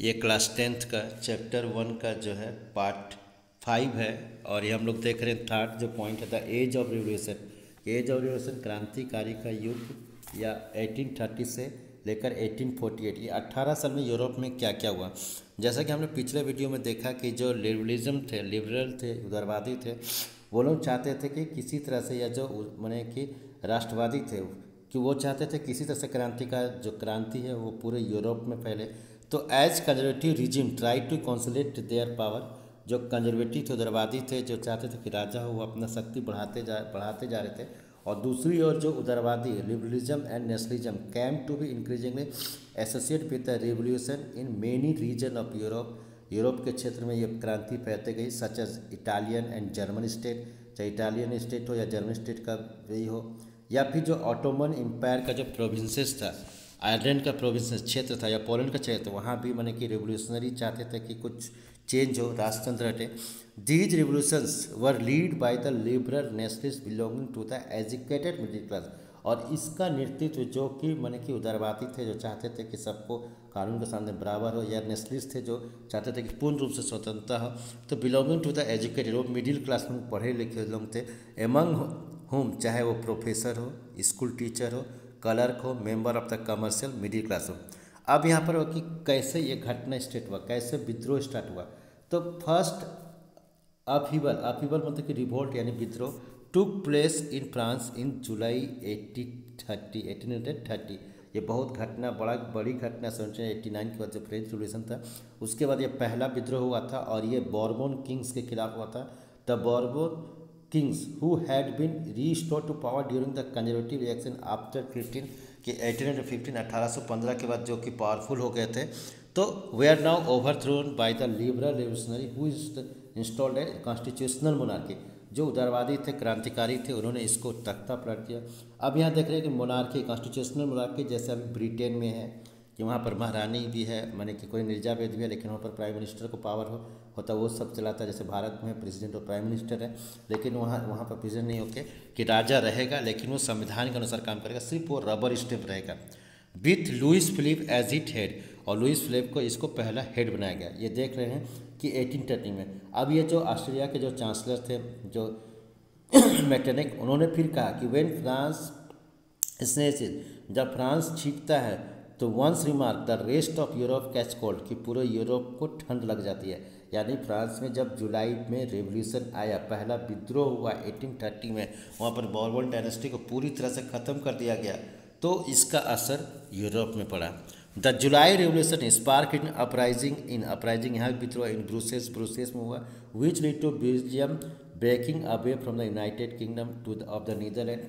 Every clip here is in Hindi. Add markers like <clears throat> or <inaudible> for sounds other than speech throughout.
ये क्लास टेंथ का, चैप्टर वन का जो है, पार्ट फाइव है, और ये हम लोग देख रहे हैं थर्ड जो पॉइंट है the age of revolution age of revolution क्रांतिकारी का युग, या 1830 से लेकर 1848 ये 18 साल में यूरोप में क्या क्या हुआ? जैसा कि हमने पिछले वीडियो में देखा कि जो लिबरलिज्म थे लिबरल थे उदारवादी थे, वो लोग चाहते थे कि किसी तरह से या जो मैंने कि राष्ट्रवादी थे, कि वो चाहते थे किसी तरह से क्रांति का, जो क्रांति है, वो पूरे यूरोप में फैले। तो as conservative regime try to consolidate their power जो कंजर्वेटिव थे उदारवादी थे, जो चाहते थे कि राजा हो, वो अपना शक्ति बढ़ाते जा बढ़ाते जा रहे थे। और दूसरी ओर जो उदारवादी liberalism and nationalism came to be increasingly associate with the revolution in many region of Europe Europe के क्षेत्र में ये क्रांति फैलते गई such as Italian and German state चाहे इटालियन स्टेट हो या जर्मन स्टेट का वही हो, या फिर जो ऑटोमन एम्पायर का जो प्रोविंसेस था। आयरलैंड का प्रोविंस क्षेत्र था या पोलैंड का क्षेत्र वहाँ भी मैंने कि रिवोल्यूशनरी चाहते थे कि कुछ चेंज हो, राजतंत्र हटे। These revolutions were led by the liberal nationalist belonging to the educated middle class और इसका नेतृत्व जो कि मैंने कि उदारवादी थे, जो चाहते थे कि सबको कानून के सामने बराबर हो, या नेशनलिस्ट थे, जो चाहते थे कि पूर्ण रूप से स्वतंत्रता हो तो बिलोंगिंग टू द एजुकेटेड वो मिडिल क्लास में पढ़े लिखे लोग थे। एमंग होम चाहे वो प्रोफेसर हो स्कूल टीचर हो क्लर्क हो member of the commercial middle class हो। अब यहाँ पर हो कि कैसे ये घटना स्टार्ट हुआ, कैसे विद्रोह स्टार्ट हुआ। तो फ़र्स्ट अपीबल अपीबल मतलब कि रिवोल्ट यानी विद्रोह took place in France in July eighty thirty eighteen hundred thirty ये बहुत घटना, बड़ा, बड़ी घटना सेवनटीन एट्टी नाइन के बाद जो फ्रेंच रिवोल्यूशन था, उसके बाद ये पहला विद्रोह हुआ था और ये बॉर्बोन किंग्स के खिलाफ हुआ था। The Bourbon kings who had been to power during the conservative reaction after 15 कि 1815 1815 के बाद जो कि पावरफुल हो गए थे तो were now overthrown by the liberal revolutionary who is installed a constitutional monarchy जो उदारवादी थे, क्रांतिकारी थे, उन्होंने इसको तख्ता पलट किया। अब यहाँ देख रहे हैं कि मोनार्की कॉन्स्टिट्यूशनल मोनार्की जैसे अभी ब्रिटेन में है कि वहाँ पर महारानी भी है, मैंने कि कोई निर्जावेद भी है, लेकिन वहाँ पर प्राइम मिनिस्टर को पावर हो, होता वो सब चलाता है। जैसे भारत में प्रेसिडेंट और प्राइम मिनिस्टर है, लेकिन वहाँ वहाँ पर प्रेसिडेंट नहीं होके कि राजा रहेगा, लेकिन वो संविधान के अनुसार काम करेगा, सिर्फ़ वो रबर स्टेप रहेगा। With Louis Philippe as it head और लुइस फिलिप को इसको पहला हेड बनाया गया। ये देख रहे हैं कि एटीन में। अब ये जो ऑस्ट्रेलिया के जो चांसलर थे, जो <clears throat> मैटेनिक उन्होंने फिर कहा कि वेन फ्रांस इसने जब फ्रांस छींकता है तो once remark the rest of Europe catch cold कि पूरे यूरोप को ठंड लग जाती है। यानी फ्रांस में जब जुलाई में रेवोल्यूशन आया, पहला विद्रोह हुआ 1830 में, वहाँ पर बॉर्बन डायनेस्टी को पूरी तरह से ख़त्म कर दिया गया तो इसका असर यूरोप में पड़ा। The July revolution spark in uprising in uprising यहाँ विद्रोह इन ब्रूसेस ब्रूसेस में हुआ which lead to Belgium breaking away from the United Kingdom to of the Netherland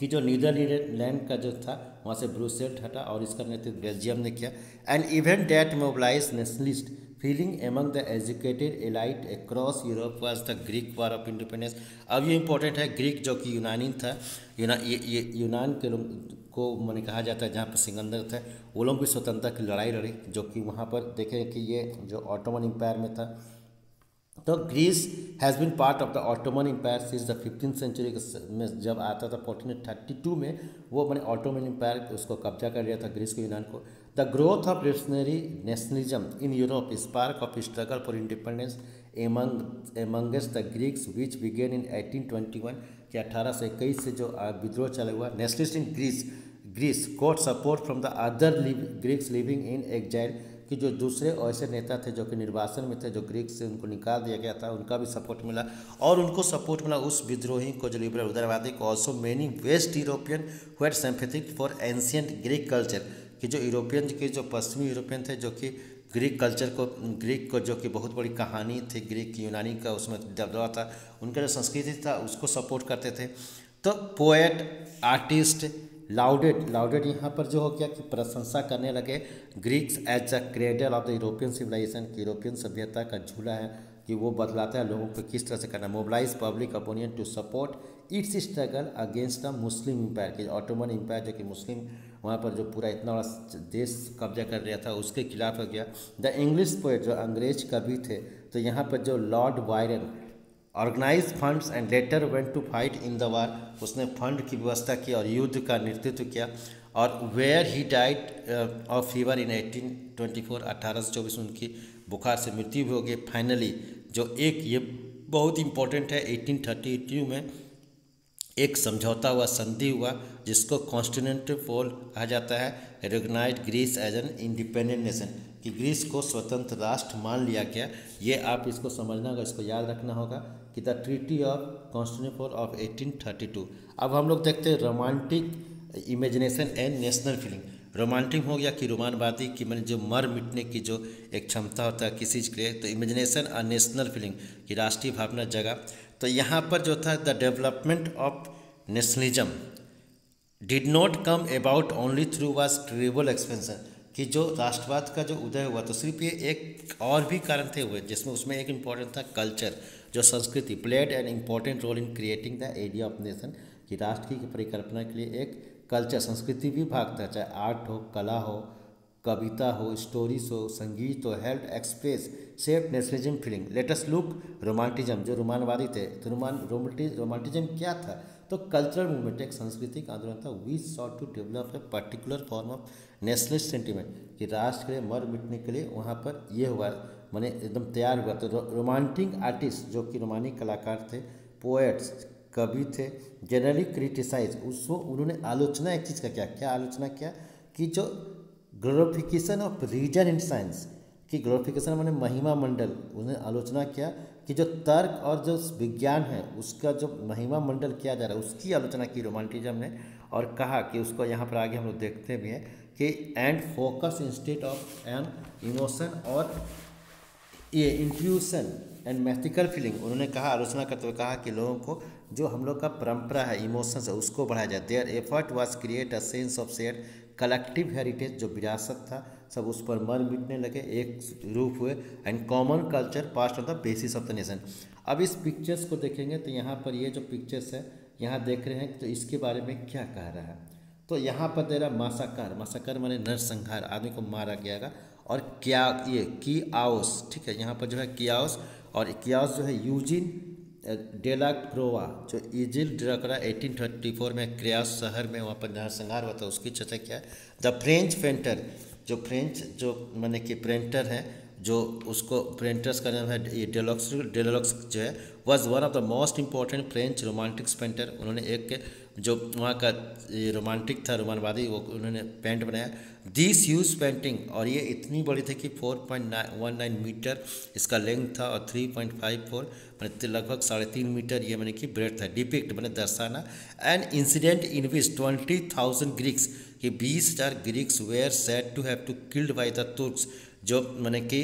कि जो नीदरलैंड का जो था वहाँ से ब्रूसेल्ट हटा और इसका नेतृत्व बेल्जियम ने किया। And event that mobilise nationalist feeling among the educated elite across Europe was the Greek war of independence अब ये इंपॉर्टेंट है ग्रीक जो कि यूनानी था यूना ये, ये यूनान के लोग को मैंने कहा जाता है जहाँ पर सिकंदर थे वो लोग भी स्वतंत्रता की लड़ाई लड़ी जो कि वहाँ पर देखें कि ये जो ऑटोमन एम्पायर में था तो Greece has been part of the Ottoman Empire since the fifteen century में जब आता था फोर्टीन थर्टी टू में, वो अपने ऑटोमन एम्पायर उसको कब्जा कर लिया था ग्रीस को यूनान को। The growth of revolutionary nationalism in Europe spark off struggle for independence among amongst the Greeks which began in eighteen twenty one के अठारह सौ इक्कीस से जो विद्रोह चला हुआ। Nationalist in Greece Greece got support from the other Greeks living in exile कि जो दूसरे ऐसे नेता थे जो कि निर्वासन में थे, जो ग्रीक से उनको निकाल दिया गया था, उनका भी सपोर्ट मिला। और उनको सपोर्ट मिला उस विद्रोही को जो लिबरल उदारवादी को also many West European had sympathetic for ancient Greek culture कि जो यूरोपियन के जो पश्चिमी यूरोपियन थे, जो कि ग्रीक कल्चर को ग्रीक को जो कि बहुत बड़ी कहानी थी ग्रीक यूनानी का उसमें दबदबा था, उनका जो संस्कृति था, उसको सपोर्ट करते थे। तो पोएट आर्टिस्ट लाउडेड लाउडेड यहाँ पर जो हो गया कि प्रशंसा करने लगे। Greeks as a cradle of the European civilization की यूरोपियन सभ्यता का झूला है कि वो बदलाता है लोगों को किस तरह से करना mobilise public opinion to support its struggle against the Muslim empire की ऑटोमन एम्पायर जो कि मुस्लिम वहाँ पर जो पूरा इतना बड़ा देश कब्जा कर रहा था, उसके खिलाफ हो गया। द इंग्लिश पोएट जो अंग्रेज़ कवि थे तो यहाँ पर जो Lord Byron organise funds and later went to fight in the war उसने फंड की व्यवस्था की और युद्ध का नेतृत्व किया। और where he died of fever in 1824 अठारह सौ चौबीस उनकी बुखार से मृत्यु भी हो गई। फाइनली जो एक ये बहुत इंपॉर्टेंट है 1832 में एक समझौता हुआ, संधि हुआ, जिसको कॉन्स्टिनेंट पोल कहा जाता है। Recognise Greece as an independent nation कि ग्रीस को स्वतंत्र राष्ट्र मान लिया गया। ये आप इसको समझना होगा, इसको याद रखना होगा। कि the treaty of Constantinople of 1832 अब हम लोग देखते हैं romantic imagination and national feeling. Romantic हो गया कि रोमानवादी की मैंने जो मर मिटने की जो एक क्षमता होता है किसी के लिए तो इमेजिनेशन और नेशनल फीलिंग कि राष्ट्रीय भावना जगह तो यहाँ पर जो था the development of nationalism did not come about only through wars territorial expansion. कि जो राष्ट्रवाद का जो उदय हुआ तो सिर्फ़ ये एक और भी कारण थे हुए, जिसमें उसमें एक इंपॉर्टेंट था कल्चर। जो संस्कृति played an important role in creating the idea of nation कि राष्ट्र की परिकल्पना के लिए एक कल्चर संस्कृति भी भागता है, चाहे आर्ट हो, कला हो, कविता हो स्टोरीज हो, संगीत हो help express shape nationalism feeling let us look romanticism जो रोमानवादी थे तो रोमान रोमांटिज्म क्या था? तो कल्चरल मूवमेंट एक सांस्कृतिक आंदोलन था। We sought to develop a particular form of nationalist sentiment कि राष्ट्र के लिए मर मिटने के लिए वहाँ पर ये हुआ। मैंने एकदम तैयार हुआ। तो रोमांटिक आर्टिस्ट जो कि रोमानिक कलाकार थे पोएट्स कवि थे जनरली क्रिटिसाइज उसको उन्होंने आलोचना, एक चीज़ का क्या क्या आलोचना किया कि जो glorification of reason in science कि ग्लोरिफिकेशन मैंने महिमा मंडल, उन्होंने आलोचना किया कि जो तर्क और जो विज्ञान है, उसका जो महिमा मंडल किया जा रहा है, उसकी आलोचना की रोमांटिज्म ने, और कहा कि उसको यहाँ पर आगे हम लोग देखते भी हैं कि and focus instead of an emotion और ये इंट्यूशन एंड मैथिकल फीलिंग उन्होंने कहा, आलोचना करते हुए कहा कि लोगों को जो हम लोग का परंपरा है इमोशंस है, उसको बढ़ाया जाए। Their effort was create a sense of share collective heritage जो विरासत था, सब उस पर मर मिटने लगे, एक रूप हुए and common culture past of the basis of the nation अब इस पिक्चर्स को देखेंगे तो यहाँ पर ये जो पिक्चर्स है, यहाँ देख रहे हैं तो इसके बारे में क्या कह रहा है? तो यहाँ पर दे रहा मासाकार। मासाकार मैंने नरसंहार, आदमी को मारा गया और क्या, ये की आओस ठीक है, यहाँ पर जो है कियाओस और कियाओस जो है यूजिन डेला क्रोवा जो इजिल ड्रकरा 1834 में क्रियास शहर में वहाँ पर नरसंहार हुआ था, उसकी चर्चा क्या है? द फ्रेंच पेंटर, जो फ्रेंच, जो मैंने कि प्रिंटर हैं, जो उसको प्रिंटर्स का नाम है, ये डेलॉक्स डेलॉक्स जो है was one of the most important French romantics painter उन्होंने एक जो वहाँ का रोमांटिक था, रोमानवादी, वो उन्होंने पेंट बनाया। दिस यूज़ पेंटिंग और ये इतनी बड़ी थी कि four point one nine metre इसका लेंथ था और थ्री पॉइंट फाइव फोर मैंने लगभग साढ़े तीन मीटर ये मैंने कि ब्रेड था डिपिक्ट मैंने दर्शाना। And incident in which twenty thousand Greeks कि बीस हज़ार Greeks were said to have to killed by the Turks जो मैंने कि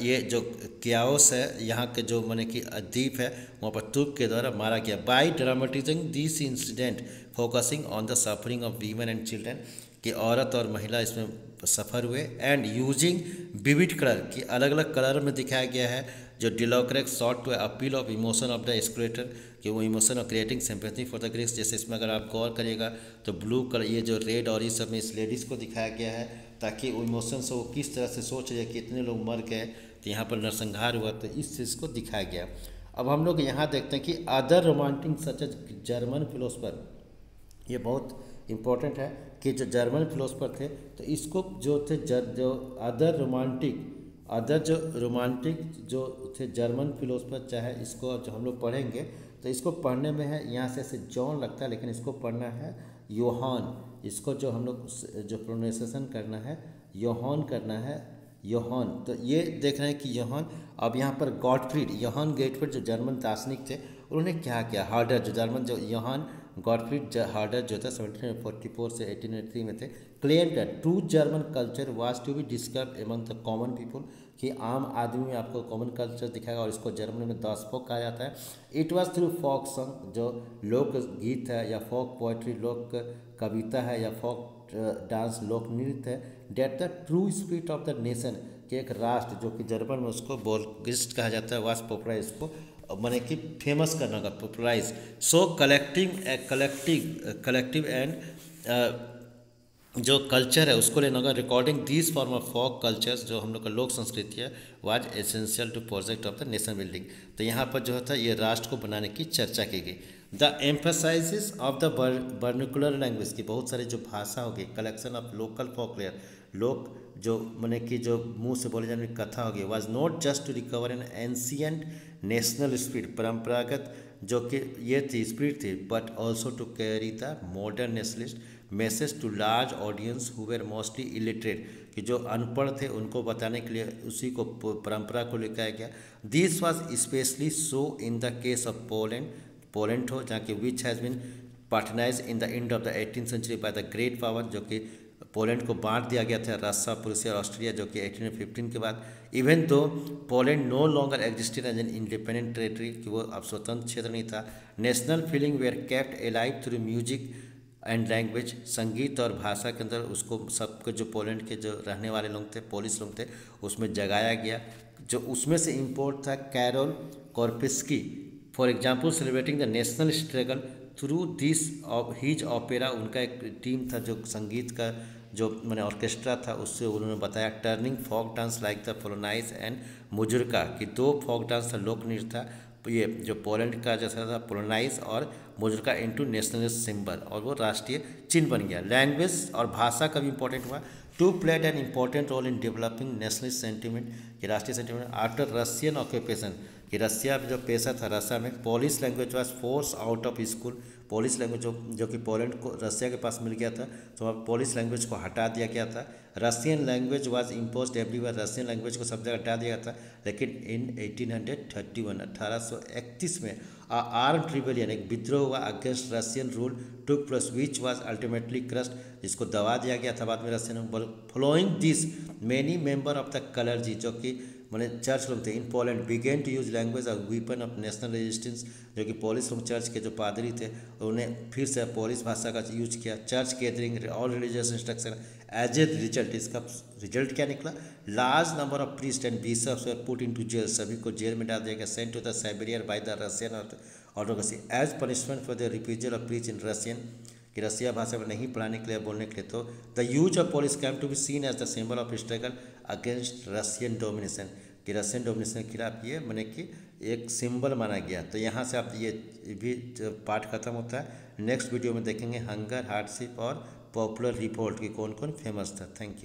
ये जो क्याओस है, यहाँ के जो मैंने कि द्वीप है, वहाँ पर तुर्क के द्वारा मारा गया। By dramatising this incident focusing on the suffering of women and children कि औरत और महिला इसमें सफ़र हुए एंड यूजिंग विविड कलर कि अलग अलग कलर में दिखाया गया है, जो Delacroix sought to appeal of emotion of the escalator कि वो emotion of creating sympathy for the Greeks जैसे इसमें अगर आप गौर करिएगा तो ब्लू कलर ये जो रेड और इस सब में इस लेडीज़ को दिखाया गया है ताकि वो इमोशन से वो किस तरह से सोच रहे कि इतने लोग मर गए तो यहाँ पर नरसंहार हुआ तो इस चीज़ को दिखाया गया। अब हम लोग यहाँ देखते हैं कि other romantic such German philosopher ये बहुत इम्पोर्टेंट है कि जो जर्मन फिलोसफर थे तो इसको जो थे जर, जो अदर रोमांटिक अदर जो रोमांटिक जो थे जर्मन फिलोसफर चाहे इसको जो हम लोग पढ़ेंगे तो इसको पढ़ने में है यहाँ से ऐसे जॉन लगता है लेकिन इसको पढ़ना है योहान, इसको जो हम लोग जो प्रोनाउंसिएशन करना है, योहान करना है, योहान। तो ये देख रहे हैं कि योहान, अब यहाँ पर गॉडफ्रीड, योहान गेटफ्रीड जो जर्मन दार्शनिक थे, उन्होंने क्या किया? हार्डर, जो जर्मन, जो योहान, गॉडफ्रीड हार्डर जो था सेवनटीन फोर्टी फोर से एटीन थ्री में थे claim that true German culture was to be describe among the common people कि आम आदमी में आपको कॉमन कल्चर दिखाएगा और इसको जर्मनी में दासपोक कहा जाता है। It was through folk song जो लोक गीत है या फोक पोइट्री लोक कविता है या फोक डांस लोक नृत्य है that the true spirit of the nation कि एक राष्ट्र जो कि जर्मन में उसको बोलगिस्ट कहा जाता है वास पोपराइज को मैंने कि फ़ेमस करना का popularise so collecting collective collective and जो कल्चर है, उसको लेना होगा recording these form of folk cultures जो हम लोग का लोक संस्कृति है was essential to project of the nation building तो यहाँ पर जो था, ये राष्ट्र को बनाने की चर्चा की गई। The emphasis of the vernacular language की बहुत सारे जो भाषा होगी कलेक्शन ऑफ़ लोकल फोकलेयर लोक जो, मैंने कि जो मुँह से बोले जाने कथा होगी was not just to recover an ancient national spirit परंपरागत जो कि ये थी स्प्रिट थी but also to carry the modern nationalist message to large audience who were mostly illiterate कि जो अनपढ़ थे, उनको बताने के लिए उसी को परंपरा को लेकर गया। This was specially so in the case of Poland Poland हो, जहाँ की which has been partitioned in the end of the eighteen century by the great power जो कि पोलैंड को बांट दिया गया था रशिया प्रूसिया और ऑस्ट्रिया, जो कि एटीन फिफ्टीन के बाद। Even though Poland no longer existed as an independent territory कि वो अब स्वतंत्र क्षेत्र नहीं था national feeling were kept alive through music and language संगीत और भाषा के अंदर उसको सबके जो पोलैंड के जो रहने वाले लोग थे पोलिस लोग थे, उसमें जगाया गया। जो उसमें से इम्पोर्ट था Karol Kurpinski. For example celebrating the national struggle through this his opera उनका एक टीम था जो संगीत का जो मैंने ऑर्केस्ट्रा था, उससे उन्होंने बताया turning folk dance like the polonaise and mazurka कि दो फॉक डांस था लोक नृत्य था, ये जो पोलैंड का जैसा था पोलोनाइज और मुजुर्का इंटू नेशनल सिंबल और वो राष्ट्रीय चिन्ह बन गया। लैंग्वेज और भाषा का भी इंपॉर्टेंट हुआ। To played an important role in developing national sentiment ये राष्ट्रीय सेंटिमेंट आफ्टर रशियन ऑक्यूपेशन कि रसिया जो पेशा था, रसिया में Polish language was force out of school Polish language जो जो कि पोलैंड को, रसिया के पास मिल गया था तो वहाँ पोलिस लैंग्वेज को हटा दिया गया था। Russian language was impose everywhere Russian language को सब जगह हटा दिया था। लेकिन इन 1831 1831 में आ आर्म ट्रिबलियन एक विद्रोह हुआ against Russian rule took place which was ultimately crushed जिसको दबा दिया गया था बाद में Russian following this many member of the clergy जो कि मैंने चर्च लोग थे। In Poland began to use language of weapon of national resistance जो कि पोलिस लोग चर्च के जो पादरी थे, उन्हें फिर से पोलिस भाषा का यूज़ किया। Church gathering all religious instruction as a result इसका रिज़ल्ट क्या निकला? Large number of priest and bishops put in to jail सभी को जेल में डाल दिया गया। Sent to the Siberia by the Russian autocracy as punishment for the refusal of preach in Russian कि रसिया भाषा में नहीं पढ़ाने के लिए, बोलने के लिए तो the use of Polish came to be seen as the symbol of struggle against Russian domination कि रशियन डोमिनेशन के खिलाफ ये मैंने कि एक सिंबल माना गया। तो यहाँ से आप ये भी पार्ट खत्म होता है नेक्स्ट वीडियो में देखेंगे हंगर हार्डशिप और पॉपुलर रिपोर्ट की कौन कौन फ़ेमस था। Thank you